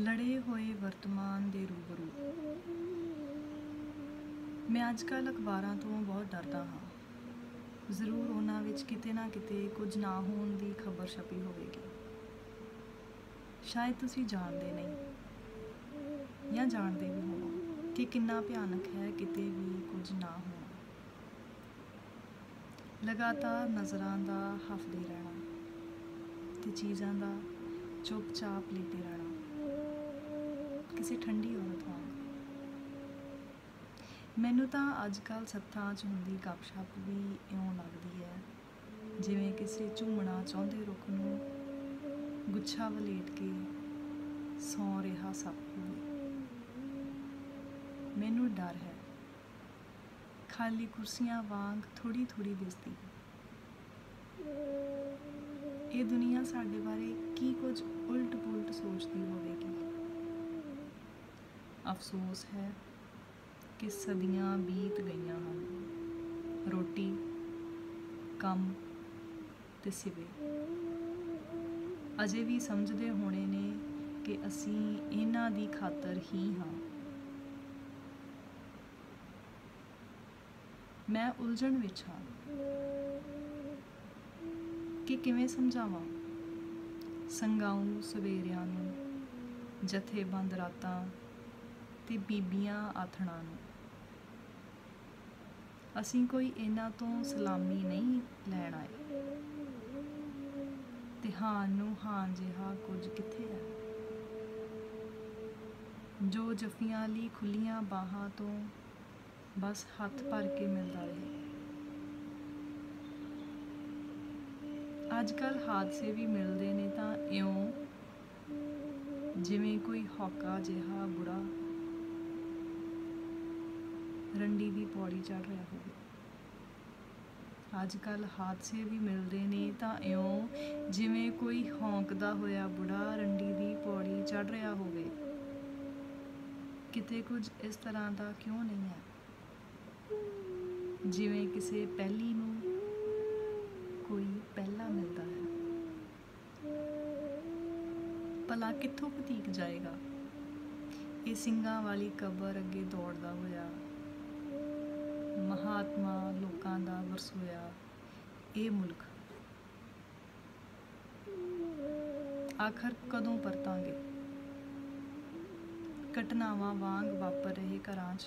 ਲੜੇ ਹੋਏ ਵਰਤਮਾਨ ਦੇ ਰੂਬਰੂ। ਮੈਂ ਅੱਜ ਕੱਲ੍ਹ ਅਖਬਾਰਾਂ ਤੋਂ ਬਹੁਤ ਡਰਦਾ ਹਾਂ। ਜ਼ਰੂਰ ਉਹਨਾਂ ਵਿੱਚ ਕਿਤੇ ਨਾ ਕਿਤੇ ਕੁਝ ਨਾ ਹੋਣ ਦੀ ਖਬਰ ਛਪੀ ਹੋਵੇਗੀ। ਸ਼ਾਇਦ ਤੁਸੀਂ ਜਾਣਦੇ ਨਹੀਂ ਜਾਂ ਜਾਣਦੇ ਵੀ ਹੋ ਕਿ ਕਿੰਨਾ ਭਿਆਨਕ ਹੈ ਕਿਤੇ ਵੀ ਕੁਝ ਨਾ ਹੋਣਾ। ਲਗਾਤਾਰ ਨਜ਼ਰਾਂ ਦਾ ਹਫਦੇ ਰਹਿਣਾ ਤੇ ਚੀਜ਼ਾਂ ਦਾ ਚੁੱਪਚਾਪ ਲੇਟੇ ਰਹਿਣਾ। ਕਿਸੇ ਠੰਡੀ ਔਰਤ ਵਾਂਗ। ਮੈਨੂੰ ਤਾਂ ਅੱਜ ਕੱਲ ਸੱਥਾਂ 'ਚ ਹੁੰਦੀ ਗੱਪਸ਼ਪ ਵੀ ਇਉਂ ਲੱਗਦੀ ਹੈ, ਜਿਵੇਂ ਕਿਸੇ ਝੂਮਣਾ ਚਾਹੁੰਦੇ ਰੁੱਖ ਨੂੰ ਗੁੱਛਾ ਵਲੇਟ ਕੇ ਸੌ ਰਿਹਾ ਸੱਪ ਹੋਵੇ। ਮੈਨੂੰ ਡਰ ਹੈ। ਖਾਲੀ ਕੁਰਸੀਆਂ ਵਾਂਗ ਥੋੜੀ ਥੋੜੀ ਦਿਸਦੀ ਇਹ ਦੁਨੀਆ ਸਾਡੇ ਬਾਰੇ ਕੀ ਕੁਝ ਉਲਟ ਪੁਲਟ ਸੋਚਦੀ ਹੋਵੇਗੀ? ਅਫਸੋਸ ਹੈ ਕਿ ਸਦੀਆਂ ਬੀਤ ਗਈਆਂ ਹਨ। ਰੋਟੀ, ਕੰਮ ਤੇ ਸਿਵੇ। ਅਜੇ ਵੀ ਸਮਝਦੇ ਹੋਣੇ ਨੇ ਕਿ ਅਸੀਂ ਇਹਨਾਂ ਦੀ ਖਾਤਰ ਹੀ ਹਾਂ। ਮੈਂ ਉਲਝਣ ਵਿੱਚ ਹਾਂ ਕਿ ਕਿਵੇਂ ਸਮਝਾਵਾਂ? ਸੰਗਾਉਂ ਸਵੇਰਿਆਂ ਨੂੰ ਜਥੇਬੰਦ ਰਾਤਾਂ ਤੇ ਬੀਬੀਆਂ ਆਥਣਾਂ ਨੂੰ। ਅਸੀਂ ਕੋਈ ਇਹਨਾਂ ਤੋਂ ਸਲਾਮੀ ਨਹੀਂ ਲੈਣ ਆਏ। ਤੇ ਹਾਨ ਨੂੰ ਹਾਨ ਜਿਹਾ ਕੁਝ ਕਿੱਥੇ ਹੈ? ਜੋ ਜਫੀਆਂ ਲਈ ਖੁੱਲੀਆਂ ਬਾਹਾਂ ਤੋਂ ਬਸ ਹੱਥ ਭਰ ਕੇ ਮਿਲਦਾ ਰਹੇ। ਅੱਜ ਕੱਲ ਹਾਦਸੇ ਵੀ ਮਿਲਦੇ ਨੇ ਤਾਂ ਇਉਂ ਜਿਵੇਂ ਕੋਈ ਹੌਕਾ ਜਿਹਾ ਬੁੜਾ ਰੰਡੀ ਦੀ ਪੌੜੀ ਚੜ ਰਿਹਾ ਹੋਵੇ। ਅੱਜ ਕੱਲ ਹਾਦਸੇ ਵੀ ਮਿਲਦੇ ਨੇ ਤਾਂ ਇਉਂ ਜਿਵੇਂ ਕੋਈ ਹੌਂਕਦਾ ਹੋਇਆ ਬੁੜਾ ਰੰਡੀ ਦੀ ਪੌੜੀ ਚੜ ਰਿਹਾ ਹੋਵੇ। ਕਿਤੇ ਕੁਝ ਇਸ ਤਰ੍ਹਾਂ ਦਾ ਕਿਉਂ ਨਹੀਂ ਹੈ? ਜਿਵੇਂ ਕਿਸੇ ਪਹਿਲੀ ਨੂੰ ਕੋਈ ਪਹਿਲਾ ਮਿਲਦਾ ਹੈ। ਭਲਾ ਕਿੱਥੋਂ ਪਤੀਕ ਜਾਏਗਾ? ਇਹ ਸਿੰਘਾਂ ਵਾਲੀ ਕਬਰ ਅੱਗੇ ਦੌੜਦਾ ਹੋਇਆ ਮਹਾਤਮਾ ਲੋਕਾਂ ਦਾ ਵਰਸੋਇਆ ਇਹ ਮੁਲਕ। ਆਖਰ ਕਦੋਂ ਪਰਤਾਂਗੇ? ਘਟਨਾਵਾਂ ਵਾਂਗ ਵਾਪਰ ਰਹੇ ਘਰਾਂ 'ਚ।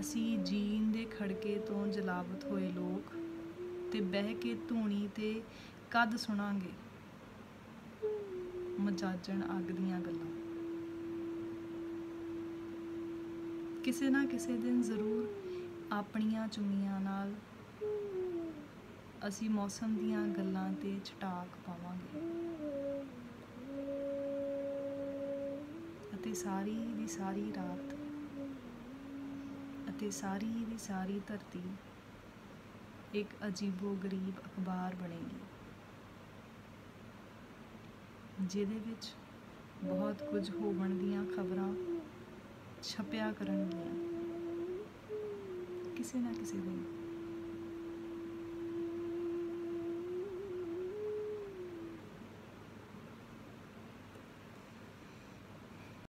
ਅਸੀਂ ਜੀਨ ਦੇ ਖੜਕੇ ਤੋਂ ਜਲਾਵਤ ਹੋਏ ਲੋਕ ਤੇ ਬਹਿ ਕੇ ਧੂਣੀ ਤੇ ਕਦ ਸੁਣਾਂਗੇ। ਮਜਾਜਣ ਅੱਗ ਦੀਆਂ ਗੱਲਾਂ। ਕਿਸੇ ਨਾ ਕਿਸੇ ਦਿਨ ਜ਼ਰੂਰ ਆਪਣੀਆਂ ਚੁੰਮੀਆਂ ਨਾਲ ਅਸੀਂ ਮੌਸਮ ਦੀਆਂ ਗੱਲਾਂ ਤੇ ਛਟਾਕ ਪਾਵਾਂਗੇ। ਅਤੇ ਸਾਰੀ ਦੀ ਸਾਰੀ ਰਾਤ ਅਤੇ ਸਾਰੀ ਦੀ ਸਾਰੀ ਧਰਤੀ ਇੱਕ ਅਜੀਬੋ ਗਰੀਬ ਅਖਬਾਰ ਬਣੇਗੀ, ਜਿਹਦੇ ਵਿੱਚ ਬਹੁਤ ਕੁਝ ਹੋਵਣ ਦੀਆਂ ਖਬਰਾਂ ਛਪਿਆ ਕਰਨਗੀਆਂ। ਕਿਸੇ ਨਾ ਕਿਸੇ ਦਿਨ